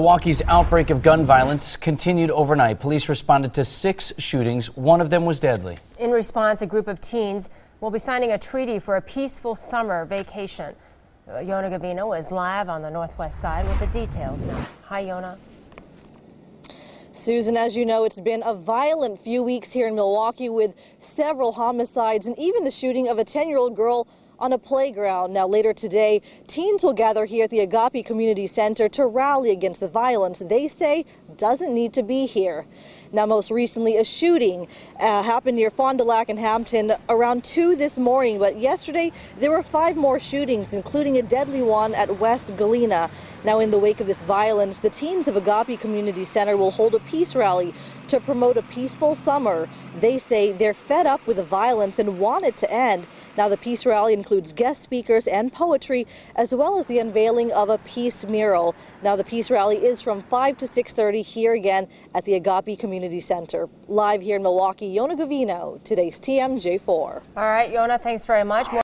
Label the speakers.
Speaker 1: Milwaukee's outbreak of gun violence continued overnight. Police responded to six shootings. One of them was deadly.
Speaker 2: In response, a group of teens will be signing a treaty for a peaceful summer vacation. Uh, Yona Gavino is live on the northwest side with the details now. Hi, Yona.
Speaker 3: Susan, as you know, it's been a violent few weeks here in Milwaukee with several homicides and even the shooting of a 10-year-old girl on a playground. Now, later today, teens will gather here at the Agape Community Center to rally against the violence they say doesn't need to be here. Now, most recently, a shooting uh, happened near Fond du Lac and Hampton around 2 this morning. But yesterday, there were five more shootings, including a deadly one at West Galena. Now, in the wake of this violence, the teens of Agape Community Center will hold a peace rally to promote a peaceful summer. They say they're fed up with the violence and want it to end. Now, the peace rally includes guest speakers and poetry, as well as the unveiling of a peace mural. Now, the peace rally is from 5 to 6.30 here again at the Agape Community Center. Live here in Milwaukee, Yona Gavino, today's TMJ4.
Speaker 2: All right, Yona, thanks very much. More